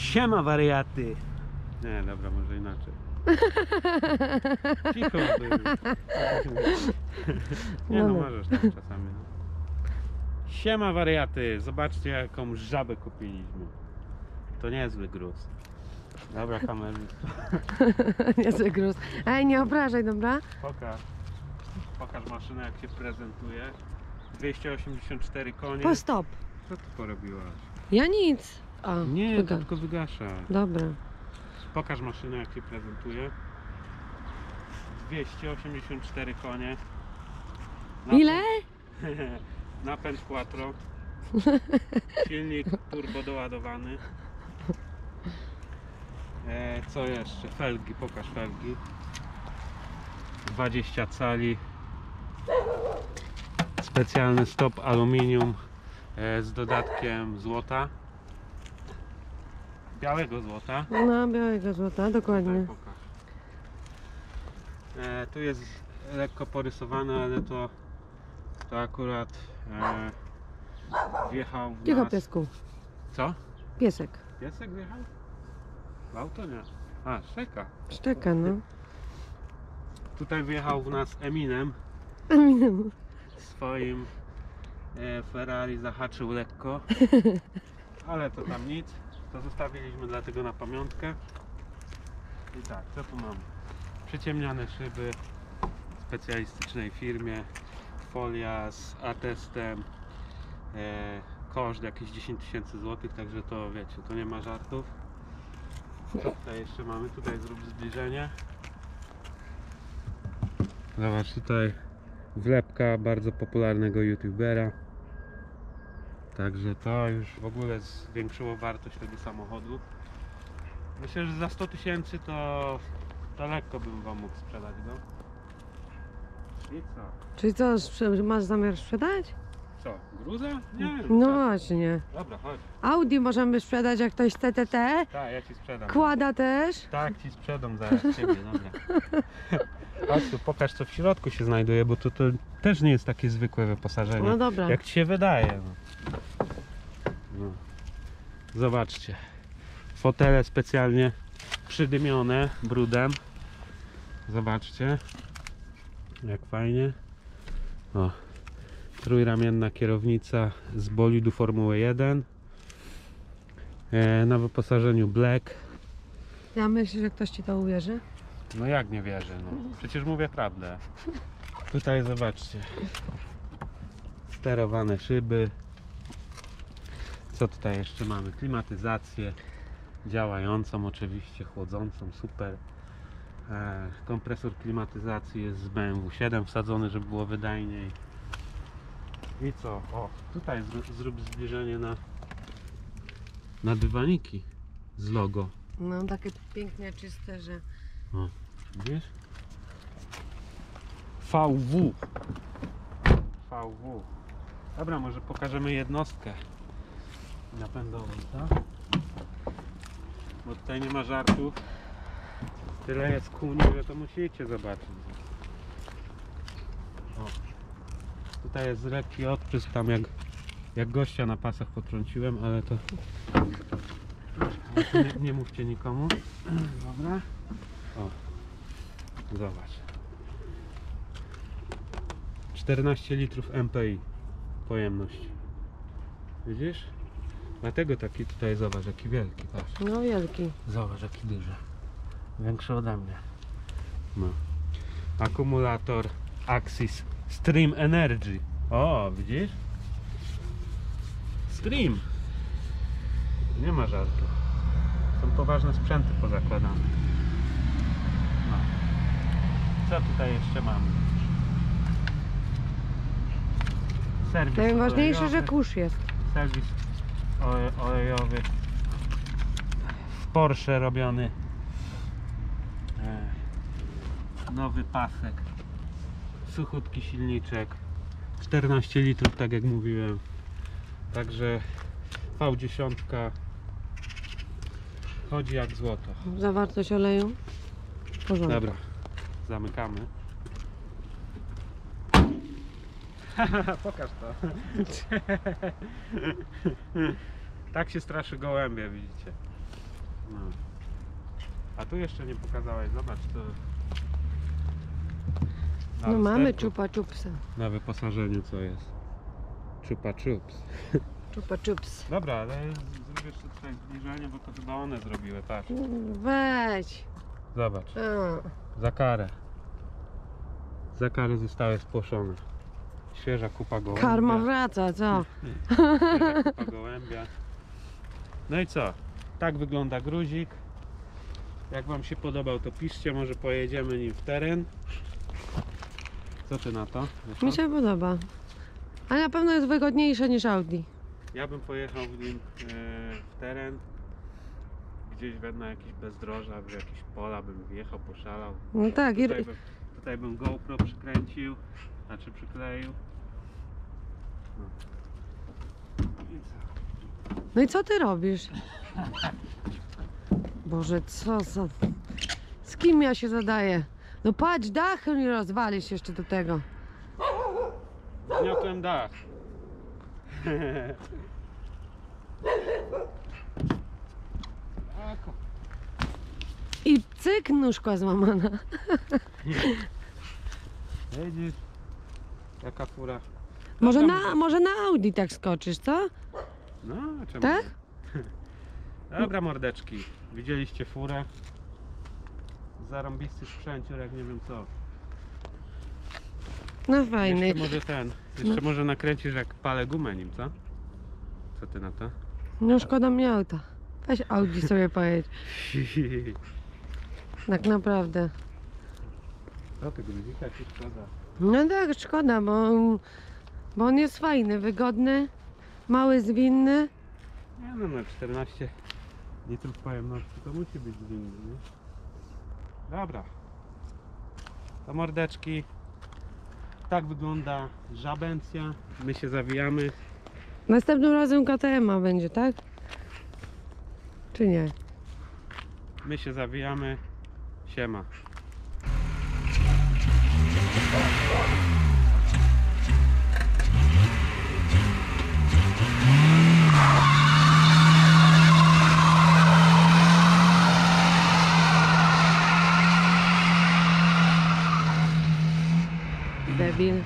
Siema wariaty! Nie, dobra, może inaczej. Cicho był. Nie No, no, możesz tam czasami. No. Siema wariaty! Zobaczcie jaką żabę kupiliśmy. To niezły gruz. Dobra, kamery. Niezły gruz. Ej, nie obrażaj, dobra? Pokaż. Pokaż maszynę jak się prezentuje. 284 konie. Po stop. Co ty porobiłaś? Ja nic. A, Nie, wyga- tylko wygasza. Dobra. Pokaż maszynę jak się prezentuje. 284 konie. Ile? Napęd quattro. Silnik turbo doładowany. E, co jeszcze? Felgi, pokaż felgi. 20 cali. Specjalny stop aluminium e, z dodatkiem złota. Białego złota. No, białego złota, dokładnie. Pokaż. E, tu jest lekko porysowane, ale to, to akurat e, wjechał w Cicho, nas... piesku. Co? Piesek. Piesek wjechał? W auto nie. A, szczeka. Szczeka, no. Tutaj wjechał w nas Eminem. Eminem. Swoim e, Ferrari zahaczył lekko. Ale to tam nic. To zostawiliśmy dlatego na pamiątkę. I tak, co tu mamy? Przyciemniane szyby w specjalistycznej firmie. Folia z atestem. E, koszt jakieś 10 tysięcy złotych, także to wiecie, to nie ma żartów. Co tutaj jeszcze mamy? Tutaj zrób zbliżenie. Zobacz, tutaj wlepka bardzo popularnego youtubera. Także to już w ogóle zwiększyło wartość tego samochodu. Myślę, że za 100 tysięcy to, to lekko bym wam mógł sprzedać go. I co? Czyli co, sprze- masz zamiar sprzedać? Co? Gruza? Nie. No tak. właśnie. Dobra, chodź. Audi możemy sprzedać jak ktoś TTT. Tak, ja ci sprzedam. Kłada też. Tak, ci sprzedam zaraz ciebie, dobra. Chodź tu, pokaż co w środku się znajduje, bo to, to też nie jest takie zwykłe wyposażenie. No dobra. Jak ci się wydaje. No. No. Zobaczcie. Fotele specjalnie przydymione brudem. Zobaczcie. Jak fajnie. O. Trójramienna kierownica z bolidu Formuły 1. E, na wyposażeniu Black. Ja myślę, że ktoś ci to uwierzy. No jak nie wierzę, no. Przecież mówię prawdę. Tutaj zobaczcie. Sterowane szyby. Co tutaj jeszcze mamy? Klimatyzację działającą oczywiście, chłodzącą, super. E, kompresor klimatyzacji jest z BMW 7 wsadzony, żeby było wydajniej. I co? O, tutaj zrób, zrób zbliżenie na na dywaniki z logo. No takie pięknie czyste, że... Widzisz? VW. VW. Dobra, może pokażemy jednostkę napędową, tak? Bo tutaj nie ma żartów. Tyle jest kuni, że to musicie zobaczyć. O. Tutaj jest lekki odprysk tam jak, jak gościa na pasach potrąciłem, ale to ale to nie, nie mówcie nikomu. Dobra. O. Zobacz. 14 litrów MPI pojemność. Widzisz? Dlatego taki tutaj zobacz, jaki wielki, patrz. No wielki. Zobacz, jaki duży. Większy ode mnie. No. Akumulator Axis Stream Energy. O, widzisz? Stream. Nie ma żartu. Są poważne sprzęty pozakładane. No. Co tutaj jeszcze mamy? Serwis Najważniejsze, że kurz jest. Serwis ole- olejowy w Porsche robiony e, nowy pasek suchutki silniczek 14 litrów tak jak mówiłem także V10 chodzi jak złoto Zawartość oleju. Porządku. dobra zamykamy pokaż to tak się straszy gołębie widzicie No. A tu jeszcze nie pokazałeś, zobacz to. Na No mamy lusterku, czupa czupsa. Na wyposażeniu co jest. Czupa czups. Czupa czups. Dobra, ale zrób jeszcze tutaj zbliżenie, bo to chyba one zrobiły, patrz. Weź. Zobacz, A. za karę. Za karę zostały spłoszone. Świeża kupa gołębia. Karma wraca, co? Świeża kupa gołębia. No i co? Tak wygląda gruzik. Jak Wam się podobał, to piszcie, może pojedziemy nim w teren. Co Ty na to? Mi się podoba. Ale na pewno jest wygodniejsze niż Audi. Ja bym pojechał w nim e, w teren. Gdzieś we- na jakieś bezdroża, w jakieś pola bym wjechał, poszalał. No tak, i, Tutaj bym, tutaj bym GoPro przykręcił, znaczy przykleił. No. I co? no i co ty robisz? Boże, co za... Z kim ja się zadaję? No patrz, dach nie rozwalisz jeszcze do tego. Zgniotłem dach. Ako. I cyk, nóżka złamana. Widzisz? Jaka fura. Może na, może na Audi tak skoczysz, co? No, czemu Tak? nie? Dobra mordeczki, widzieliście furę? Zarąbisty sprzęcior, jak nie wiem co. No fajny. Jeszcze może ten, jeszcze może nakręcisz jak palę gumę nim, co? Co ty na to? No szkoda mi auta. Weź Audi sobie pojedź. Tak naprawdę. Co ty gruzika ci szkoda? No tak, szkoda, bo, bo on jest fajny, wygodny, mały, zwinny. Nie no, na 14 litrów pojemności to musi być zwinny, nie? Dobra. To mordeczki. Tak wygląda żabencja. My się zawijamy. Następnym razem KTM będzie, tak? Czy nie? My się zawijamy. Siema. deve